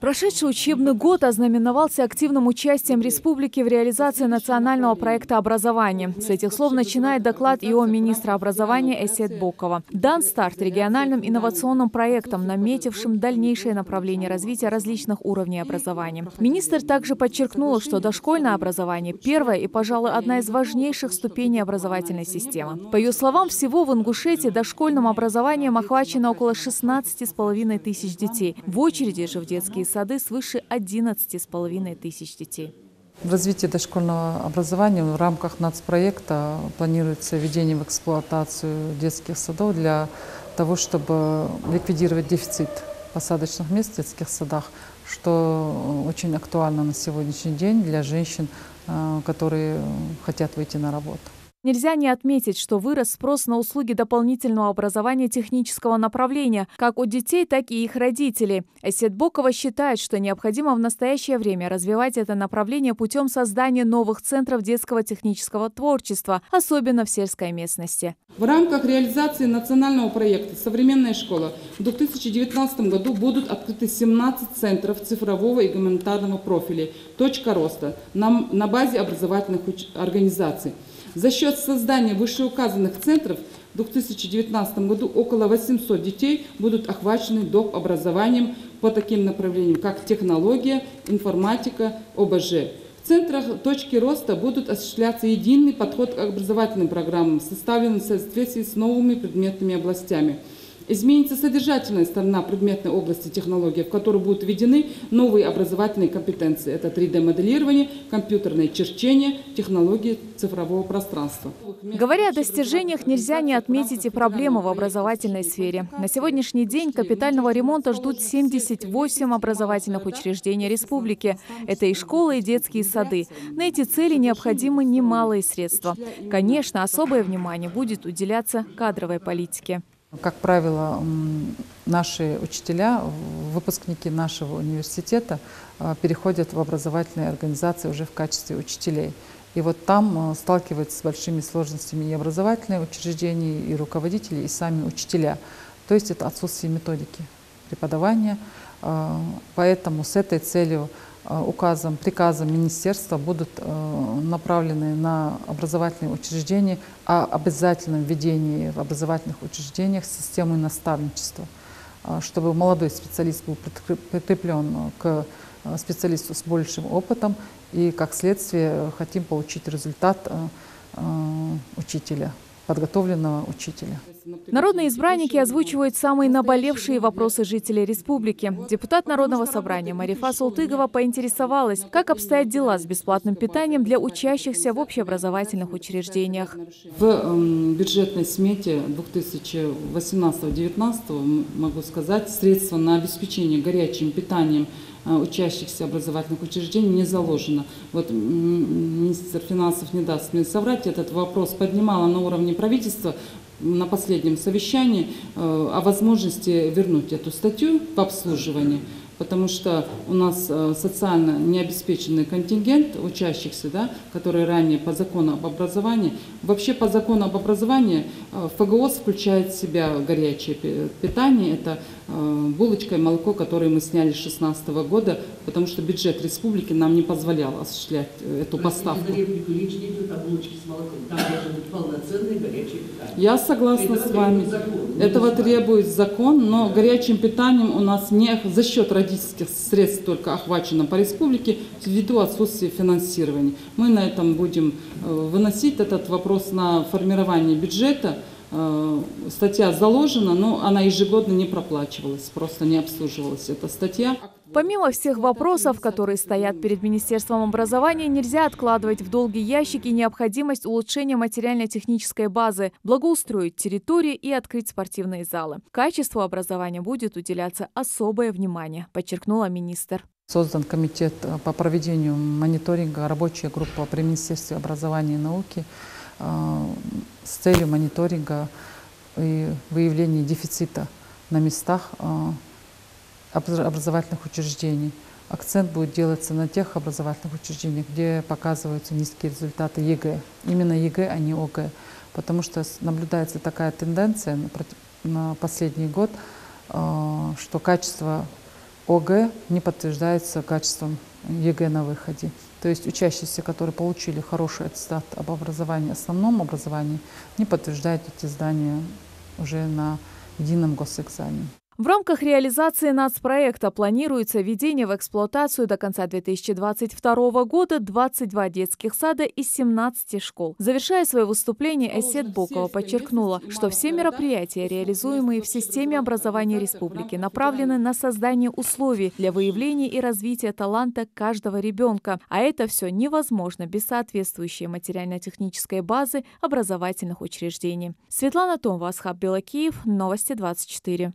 Прошедший учебный год ознаменовался активным участием республики в реализации национального проекта образования. С этих слов начинает доклад ИО министра образования Эсет Бокова. Дан старт региональным инновационным проектам, наметившим дальнейшее направление развития различных уровней образования. Министр также подчеркнула, что дошкольное образование – первая и, пожалуй, одна из важнейших ступеней образовательной системы. По ее словам, всего в Ингушетии дошкольным образованием охвачено около 16,5 тысяч детей. В очереди же в детские сады свыше 11,5 тысяч детей. В развитии дошкольного образования в рамках нацпроекта планируется введение в эксплуатацию детских садов для того, чтобы ликвидировать дефицит посадочных мест в детских садах, что очень актуально на сегодняшний день для женщин, э, которые хотят выйти на работу. Нельзя не отметить, что вырос спрос на услуги дополнительного образования технического направления, как у детей, так и их родителей. Эсет Бокова считает, что необходимо в настоящее время развивать это направление путем создания новых центров детского технического творчества, особенно в сельской местности. В рамках реализации национального проекта «Современная школа» в 2019 году будут открыты 17 центров цифрового и гуманитарного профиля «Точка роста» на, на базе образовательных организаций. За счет создания вышеуказанных центров в 2019 году около 800 детей будут охвачены доп. образованием по таким направлениям, как технология, информатика, ОБЖ. В центрах точки роста будут осуществляться единый подход к образовательным программам, составленным в соответствии с новыми предметными областями – Изменится содержательная сторона предметной области технологий, в которую будут введены новые образовательные компетенции. Это 3D-моделирование, компьютерное черчение, технологии цифрового пространства. Говоря о достижениях, нельзя не отметить и проблемы в образовательной сфере. На сегодняшний день капитального ремонта ждут 78 образовательных учреждений республики. Это и школы, и детские сады. На эти цели необходимы немалые средства. Конечно, особое внимание будет уделяться кадровой политике. Как правило, наши учителя, выпускники нашего университета а, переходят в образовательные организации уже в качестве учителей. И вот там а, сталкиваются с большими сложностями и образовательные учреждения, и руководители, и сами учителя. То есть это отсутствие методики преподавания. А, поэтому с этой целью указом, приказом министерства будут э, направлены на образовательные учреждения о обязательном введении в образовательных учреждениях системы наставничества, э, чтобы молодой специалист был прикреплен к специалисту с большим опытом и, как следствие, хотим получить результат учителя подготовленного учителя. Народные избранники озвучивают самые наболевшие вопросы жителей республики. Депутат Народного собрания Марифа Султыгова поинтересовалась, как обстоят дела с бесплатным питанием для учащихся в общеобразовательных учреждениях. В эм, бюджетной смете 2018-2019, могу сказать, средства на обеспечение горячим питанием учащихся образовательных учреждений не заложено. Вот министр финансов не даст мне соврать, этот вопрос поднимала на уровне правительства на последнем совещании э, о возможности вернуть эту статью по обслуживанию потому что у нас э, социально необеспеченный контингент учащихся, да, которые ранее по закону об образовании. Вообще по закону об образовании э, ФГОС включает в себя горячее питание. Это э, булочка и молоко, которые мы сняли с 2016 года, потому что бюджет республики нам не позволял осуществлять эту поставку. Я согласна с вами. Этого требует закон, но горячим питанием у нас не за счет родителей родительских средств только охвачено по республике ввиду отсутствия финансирования. Мы на этом будем э, выносить этот вопрос на формирование бюджета. Э, статья заложена, но она ежегодно не проплачивалась, просто не обслуживалась эта статья. Помимо всех вопросов, которые стоят перед Министерством образования, нельзя откладывать в долгий ящик и необходимость улучшения материально-технической базы, благоустроить территории и открыть спортивные залы. Качеству образования будет уделяться особое внимание, подчеркнула министр. Создан комитет э, по проведению мониторинга, рабочая группа при Министерстве образования и науки э, с целью мониторинга и выявления дефицита на местах э, образовательных учреждений. Акцент будет делаться на тех образовательных учреждениях, где показываются низкие результаты ЕГЭ. Именно ЕГЭ, а не ОГЭ. Потому что наблюдается такая тенденция на последний год, э, что качество ОГЭ не подтверждается качеством ЕГЭ на выходе. То есть учащиеся, которые получили хороший аттестат об образовании, основном образовании, не подтверждают эти знания уже на едином госэкзамене. В рамках реализации нацпроекта планируется введение в эксплуатацию до конца 2022 года 22 детских сада и 17 школ. Завершая свое выступление, Эсет Бокова подчеркнула, что все мероприятия, реализуемые в системе образования республики, направлены на создание условий для выявления и развития таланта каждого ребенка. А это все невозможно без соответствующей материально-технической базы образовательных учреждений. Светлана Томова, Асхаб Белакиев, Новости 24.